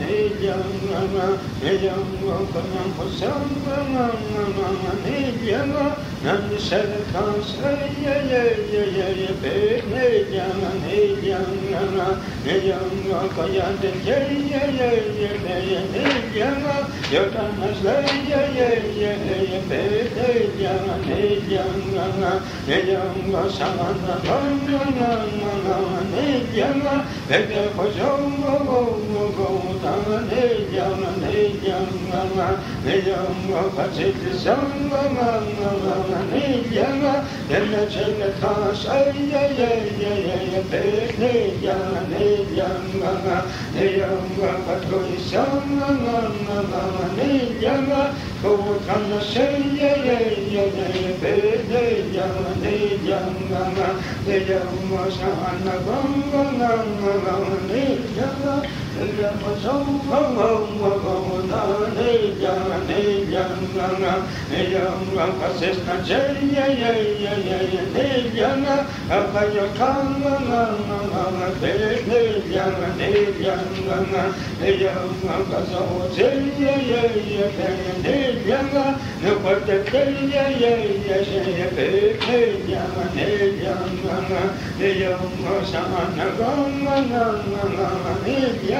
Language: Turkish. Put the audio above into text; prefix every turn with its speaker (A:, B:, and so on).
A: Hey, Sana da bana, bana, ne yana, ne de kocam Meyyanma kaçırdı sallana Meyyana Yerle çeyle taş ay ay ay ay ay Meyyana Meyyana Meyyanma kaçırdı sallana Meyyana Kovutanla şey ay ay ay ay Meyyana Meyyana Meyyana Sana bambana Meyyana sống không hồng mà còn thơ ni chẳng ni chẳng ngang ngang ni chẳng ngang cả sẽ là chế ye ye ye ye ni chẳng ngang cả cho khang ngang ngang ngang thế ni chẳng ni chẳng ngang ngang ni ngang cả số chế ye ye ye thế ni chẳng ngang nếu có thể thế ye ye ye ye thế ni chẳng ngang ngang ni ngang sang ngang ngang ngang ngang ni